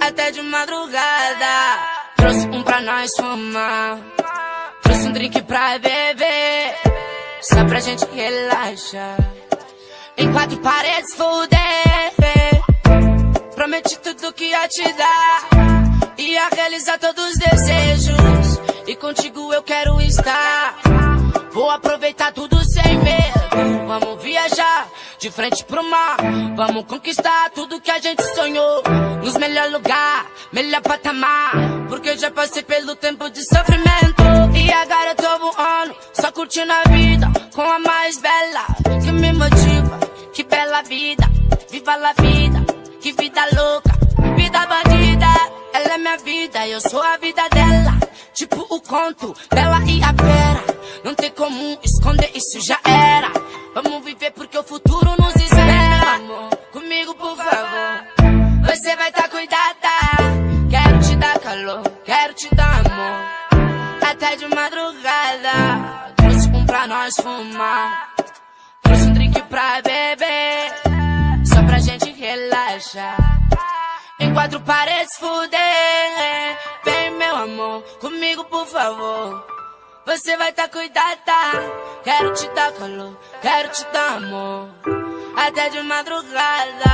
Até de madrugada. Trouxe um pra nós fumar. Drink pra beber. Só pra gente relaxar. Em quatro paredes, fuder. Prometi tudo que ia te dar. Ia realizar todos os desejos. E contigo eu quero estar. Vou aproveitar tudo sem medo. Vamos viajar de frente pro mar. Vamos conquistar tudo que a gente sonhou. Nos melhor lugar, melhor patamar. Porque já passei pelo tempo de sofrimento. Só curtindo a vida. Com a mais bela que me motiva. Que bela vida, viva a vida. Que vida louca, vida bandida. Ela é minha vida, eu sou a vida dela. Tipo o conto, Bela e a Fera. Não tem como esconder, isso já era. Vamos viver porque o futuro nos espera. Amor, comigo, por favor. Você vai tá cuidada. Quero te dar calor, quero te dar amor. Até de madrugada. Pra nós fumar. Trouxe um drink pra beber. Só pra gente relaxar. Em quatro paredes fuder. Vem, meu amor, comigo, por favor. Você vai tá cuidada. Quero te dar calor, quero te dar amor. Até de madrugada.